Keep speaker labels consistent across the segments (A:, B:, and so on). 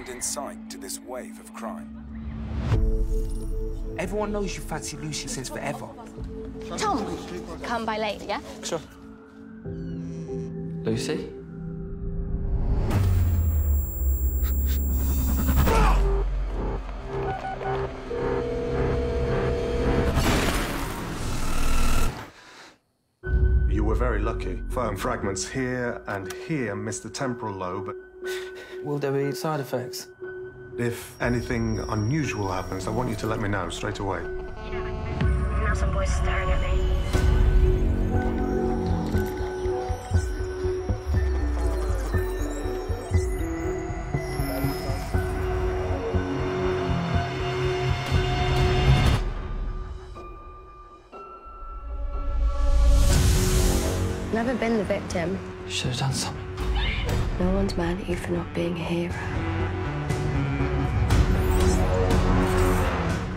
A: no end in sight to this wave of crime.
B: Everyone knows you fancy Lucy since forever.
C: Tom, come by later, yeah?
B: Sure.
D: Lucy?
E: You were very lucky. Found fragments here and here missed the temporal lobe.
D: Will there be side effects?
E: If anything unusual happens, I want you to let me know straight away.
C: Now some boys staring at me. Never been the victim.
D: Should have done something.
C: No one's mad at you for not being a hero.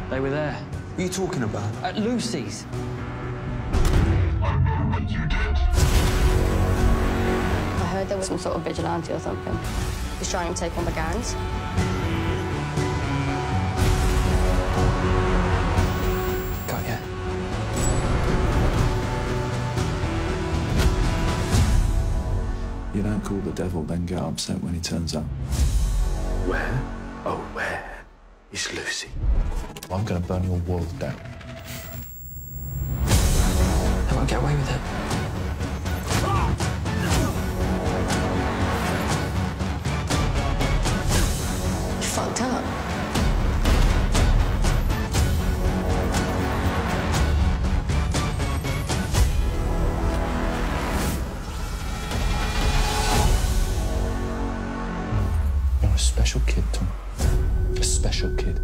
D: They were there.
B: What are you talking about?
D: At Lucy's.
C: I heard there was some sort of vigilante or something. He's trying to take on the gangs.
F: You don't call the devil, then get upset when he turns up.
B: Where? Oh, where is Lucy?
F: I'm gonna burn your world down.
C: a special kid,
F: Tom. A special kid.